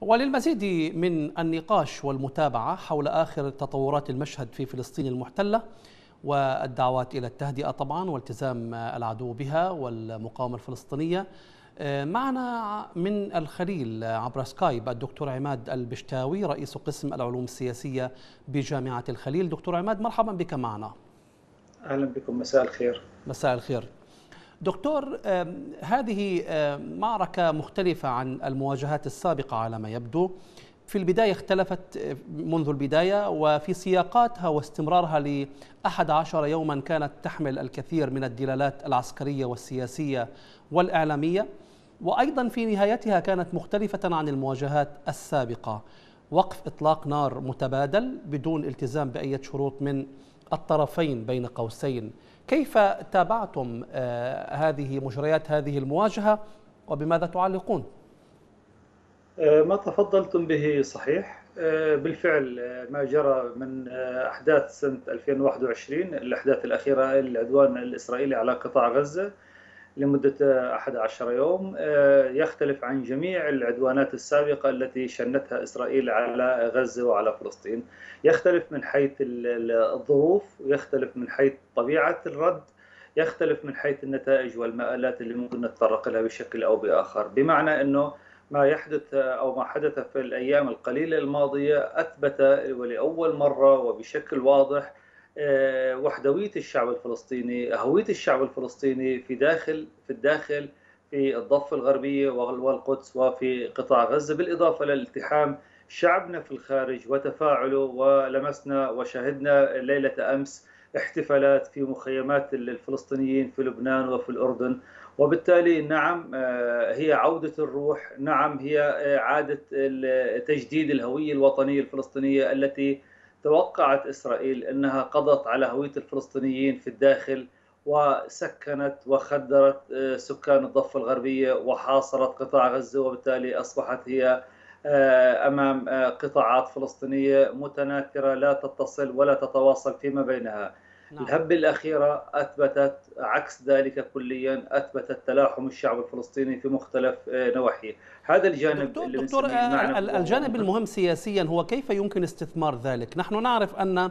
وللمزيد من النقاش والمتابعة حول آخر تطورات المشهد في فلسطين المحتلة والدعوات إلى التهدئة طبعا والتزام العدو بها والمقاومة الفلسطينية. معنا من الخليل عبر سكايب الدكتور عماد البشتاوي رئيس قسم العلوم السياسية بجامعة الخليل. دكتور عماد مرحبا بك معنا. أهلا بكم. مساء الخير. مساء الخير. دكتور هذه معركة مختلفة عن المواجهات السابقة على ما يبدو. في البداية اختلفت منذ البداية وفي سياقاتها واستمرارها لأحد عشر يوما كانت تحمل الكثير من الدلالات العسكرية والسياسية والإعلامية. وأيضا في نهايتها كانت مختلفة عن المواجهات السابقة. وقف إطلاق نار متبادل بدون التزام بأية شروط من الطرفين بين قوسين. كيف تابعتم آه، هذه مجريات هذه المواجهة وبماذا تعلقون؟ آه، ما تفضلتم به صحيح. آه، بالفعل ما جرى من أحداث سنة 2021 الأحداث الأخيرة العدوان الإسرائيلي على قطاع غزة. لمدة 11 يوم يختلف عن جميع العدوانات السابقة التي شنتها إسرائيل على غزة وعلى فلسطين. يختلف من حيث الظروف ويختلف من حيث طبيعة الرد يختلف من حيث النتائج والمآلات اللي ممكن نتطرق لها بشكل أو بآخر. بمعنى أنه ما يحدث أو ما حدث في الأيام القليلة الماضية أثبت ولأول مرة وبشكل واضح آه، وحدوية الشعب الفلسطيني هوية الشعب الفلسطيني في داخل في الداخل في الضفة الغربية والقدس وفي قطاع غزة بالإضافة للالتحام شعبنا في الخارج وتفاعله ولمسنا وشاهدنا ليلة أمس احتفالات في مخيمات الفلسطينيين في لبنان وفي الأردن. وبالتالي نعم آه، هي عودة الروح نعم هي إعادة تجديد الهوية الوطنية الفلسطينية التي توقعت إسرائيل أنها قضت على هوية الفلسطينيين في الداخل وسكنت وخدرت آه، سكان الضفة الغربية وحاصرت قطاع غزة وبالتالي أصبحت هي آه، أمام آه، قطاعات فلسطينية متناثرة لا تتصل ولا تتواصل فيما بينها. نعم. الهبه الأخيرة أثبتت عكس ذلك كليا أثبتت تلاحم الشعب الفلسطيني في مختلف آه، نواحيه، هذا الجانب دكتور, اللي دكتور الجانب المهم سياسيا هو كيف يمكن استثمار ذلك؟ نحن نعرف أن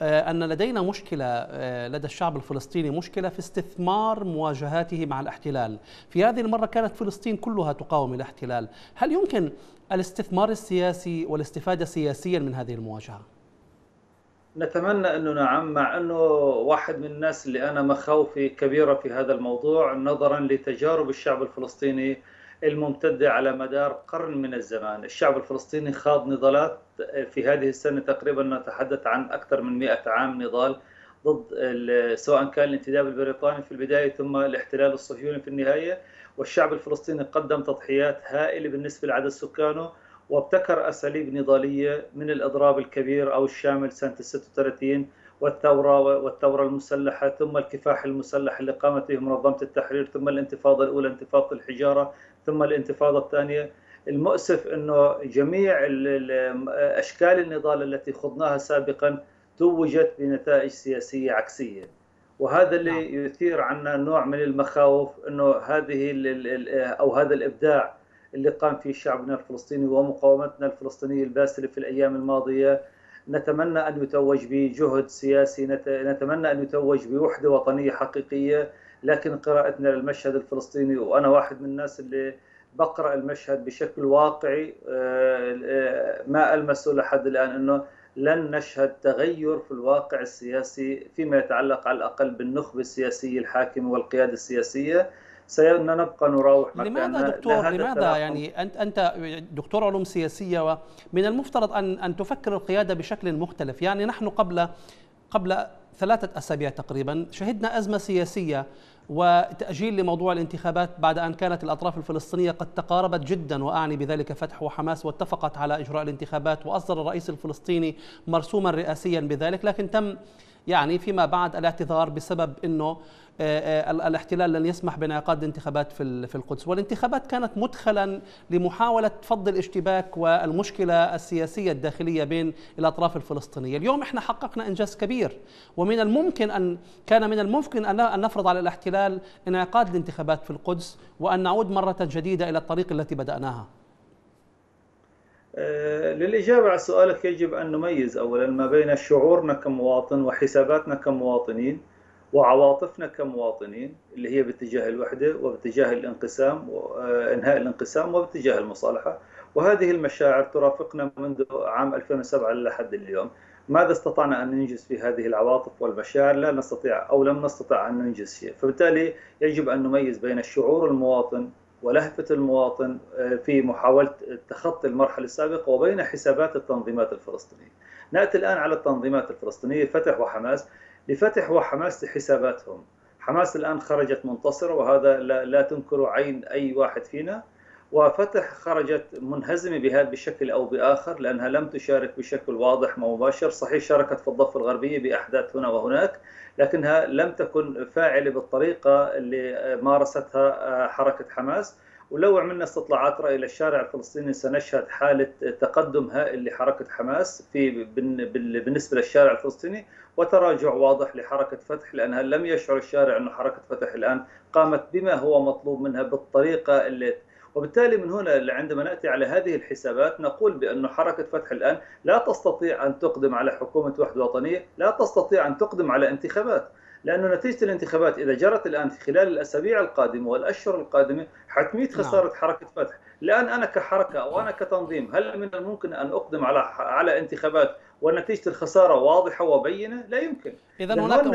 آه، أن لدينا مشكلة آه، لدى الشعب الفلسطيني مشكلة في استثمار مواجهاته مع الاحتلال في هذه المرة كانت فلسطين كلها تقاوم الاحتلال هل يمكن الاستثمار السياسي والاستفادة سياسيا من هذه المواجهة؟ نتمنى أنه نعم مع أنه واحد من الناس اللي أنا مخاوفي كبيرة في هذا الموضوع نظرا لتجارب الشعب الفلسطيني الممتدة على مدار قرن من الزمان. الشعب الفلسطيني خاض نضالات في هذه السنة تقريبا نتحدث عن أكثر من 100 عام نضال ضد سواء كان الانتداب البريطاني في البداية ثم الاحتلال الصهيوني في النهاية. والشعب الفلسطيني قدم تضحيات هائلة بالنسبة لعدد سكانه. وابتكر أساليب نضالية من الإضراب الكبير أو الشامل سنة 36 والثورة والثورة المسلحة ثم الكفاح المسلح اللي قامت به منظمة التحرير ثم الانتفاضة الأولى انتفاضة الحجارة ثم الانتفاضة الثانية المؤسف أنه جميع أشكال النضال التي خضناها سابقا توجت بنتائج سياسية عكسية وهذا اللي نعم. يثير عنا نوع من المخاوف أنه هذه أو هذا الإبداع اللي قام فيه شعبنا الفلسطيني ومقاومتنا الفلسطينية الباسلة في الأيام الماضية نتمنى أن يتوج بجهد سياسي نتمنى أن يتوج بوحدة وطنية حقيقية لكن قراءتنا للمشهد الفلسطيني وأنا واحد من الناس اللي بقرأ المشهد بشكل واقعي آه، آه، ما ألمسه لحد الآن أنه لن نشهد تغير في الواقع السياسي فيما يتعلق على الأقل بالنخبة السياسية الحاكمة والقيادة السياسية. سنبقى نراوح لماذا دكتور؟ لماذا يعني انت أنت دكتور علوم سياسية ومن المفترض ان أن تفكر القيادة بشكل مختلف. يعني نحن قبل قبل ثلاثة أسابيع تقريبا شهدنا أزمة سياسية وتأجيل لموضوع الانتخابات بعد أن كانت الأطراف الفلسطينية قد تقاربت جدا وأعني بذلك فتح وحماس واتفقت على إجراء الانتخابات وأصدر الرئيس الفلسطيني مرسوما رئاسيا بذلك لكن تم يعني فيما بعد الاعتذار بسبب إنه آه، آه، الاحتلال لن يسمح بانعقاد انتخابات في القدس. والانتخابات كانت مدخلا لمحاولة فض الاشتباك والمشكلة السياسية الداخلية بين الأطراف الفلسطينية. اليوم إحنا حققنا إنجاز كبير ومن الممكن أن كان من الممكن أن نفرض على الاحتلال انعقاد الانتخابات في القدس وأن نعود مرة جديدة إلى الطريق التي بدأناها. للإجابة على سؤالك يجب أن نميز أولا ما بين شعورنا كمواطن وحساباتنا كمواطنين وعواطفنا كمواطنين اللي هي باتجاه الوحدة وباتجاه الانقسام وإنهاء الانقسام وباتجاه المصالحة. وهذه المشاعر ترافقنا منذ عام 2007 لحد اليوم. ماذا استطعنا أن ننجز في هذه العواطف والمشاعر؟ لا نستطيع أو لم نستطع أن ننجز شيء. فبالتالي يجب أن نميز بين الشعور المواطن ولهفة المواطن آه، في محاولة تخطي المرحلة السابقة وبين حسابات التنظيمات الفلسطينية. نأتي الآن على التنظيمات الفلسطينية فتح وحماس. لفتح وحماس حساباتهم حماس الآن خرجت منتصرة وهذا لا, لا تنكر عين أي واحد فينا. وفتح خرجت منهزمة بهذا بشكل أو بآخر لأنها لم تشارك بشكل واضح ومباشر. صحيح شاركت في الضفة الغربية بأحداث هنا وهناك لكنها لم تكن فاعلة بالطريقة اللي مارستها حركة حماس. ولو عملنا استطلاعات رأي للشارع الفلسطيني سنشهد حالة تقدم هائل لحركة حماس في بالنسبة للشارع الفلسطيني. وتراجع واضح لحركة فتح لأنها لم يشعر الشارع أن حركة فتح الآن قامت بما هو مطلوب منها بالطريقة اللي وبالتالي من هنا عندما نأتي على هذه الحسابات نقول بأن حركة فتح الآن لا تستطيع أن تقدم على حكومة وحده وطنية، لا تستطيع أن تقدم على انتخابات، لأنه نتيجة الانتخابات إذا جرت الآن في خلال الأسابيع القادمة والأشهر القادمة حتمية نعم. خسارة نعم. حركة فتح الآن أنا كحركة أو أنا كتنظيم هل من الممكن أن أقدم على على انتخابات ونتيجة الخسارة واضحة وبينة؟ لا يمكن. إذا هناك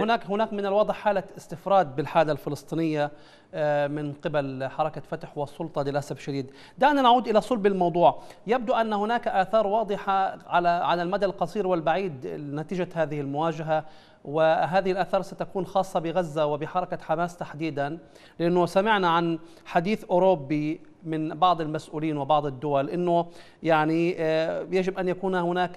هناك هناك من الواضح حالة استفراد بالحالة الفلسطينية آه، من قبل حركة فتح والسلطة للأسف الشديد دعنا نعود إلى صلب الموضوع. يبدو أن هناك آثار واضحة على على المدى القصير والبعيد نتيجة هذه المواجهة وهذه الآثار ستكون خاصة بغزة وبحركة حماس تحديدا لأنه سمعنا عن حديث أوروبي من بعض المسؤولين وبعض الدول إنه يعني آه، يجب أن يكون هناك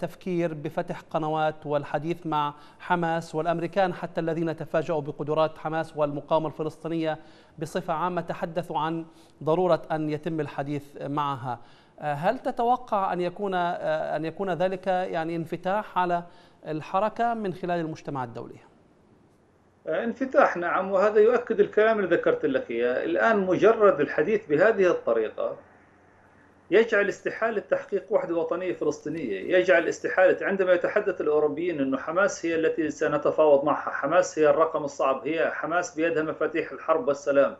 تفكير بفتح قنوات والحديث مع حماس والأمريكان حتى الذين تفاجؤوا بقدرات حماس والمقاومة الفلسطينية بصفة عامة تحدثوا عن ضرورة أن يتم الحديث معها. آه، هل تتوقع أن يكون آه، أن يكون ذلك يعني انفتاح على الحركة من خلال المجتمع الدولي؟ انفتاح نعم وهذا يؤكد الكلام اللي ذكرت لك إياه. الآن مجرد الحديث بهذه الطريقة يجعل استحالة تحقيق وحدة وطنية فلسطينية يجعل استحالة عندما يتحدث الأوروبيين أنه حماس هي التي سنتفاوض معها حماس هي الرقم الصعب هي حماس بيدها مفاتيح الحرب والسلام.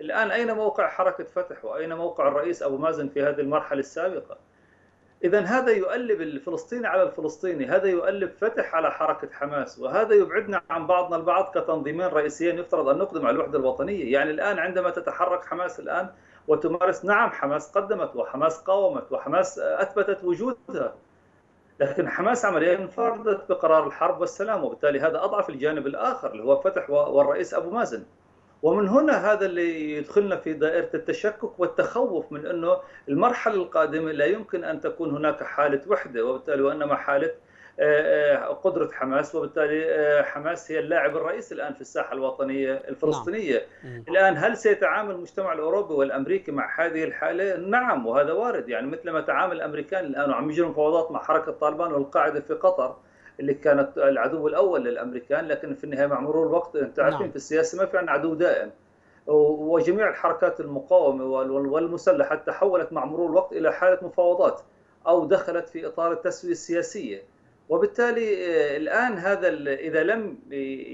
الآن أين موقع حركة فتح؟ وأين موقع الرئيس أبو مازن في هذه المرحلة السابقة؟ إذا هذا يؤلب الفلسطيني على الفلسطيني هذا يؤلب فتح على حركة حماس وهذا يبعدنا عن بعضنا البعض كتنظيمين رئيسيين. يفترض أن نقدم على الوحدة الوطنية. يعني الآن عندما تتحرك حماس الآن وتمارس نعم حماس قدمت وحماس قاومت وحماس أثبتت وجودها. لكن حماس عمليا انفردت بقرار الحرب والسلام وبالتالي هذا أضعف الجانب الآخر اللي هو فتح والرئيس أبو مازن. ومن هنا هذا اللي يدخلنا في دائرة التشكك والتخوف من أنه المرحلة القادمة لا يمكن أن تكون هناك حالة وحدة وبالتالي وإنما حالة آه، آه، قدرة حماس وبالتالي آه، حماس هي اللاعب الرئيسي الآن في الساحة الوطنية الفلسطينية نعم. الآن هل سيتعامل المجتمع الأوروبي والأمريكي مع هذه الحالة؟ نعم وهذا وارد يعني مثل ما تعامل الأمريكان الآن وعم يجروا مفاوضات مع حركة طالبان والقاعدة في قطر اللي كانت العدو الأول للأمريكان لكن في النهاية مع مرور الوقت أنت عارفين نعم. في السياسة ما في عندنا عدو دائم وجميع الحركات المقاومة والمسلحة تحولت مع مرور الوقت إلى حالة مفاوضات أو دخلت في إطار التسوية السياسية وبالتالي آه، الآن هذا إذا لم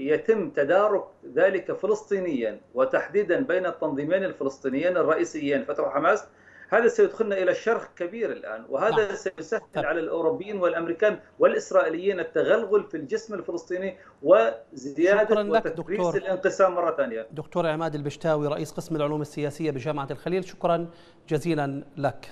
يتم تدارك ذلك فلسطينيا وتحديدا بين التنظيمين الفلسطينيين الرئيسيين فتح وحماس هذا سيدخلنا إلى شرخ كبير الآن وهذا نعم. سيسهل طيب. على الأوروبيين والأمريكان والإسرائيليين التغلغل في الجسم الفلسطيني وزيادة وتكريس الانقسام مرة ثانية. دكتور عماد البشتاوي رئيس قسم العلوم السياسية بجامعة الخليل شكرا جزيلا لك.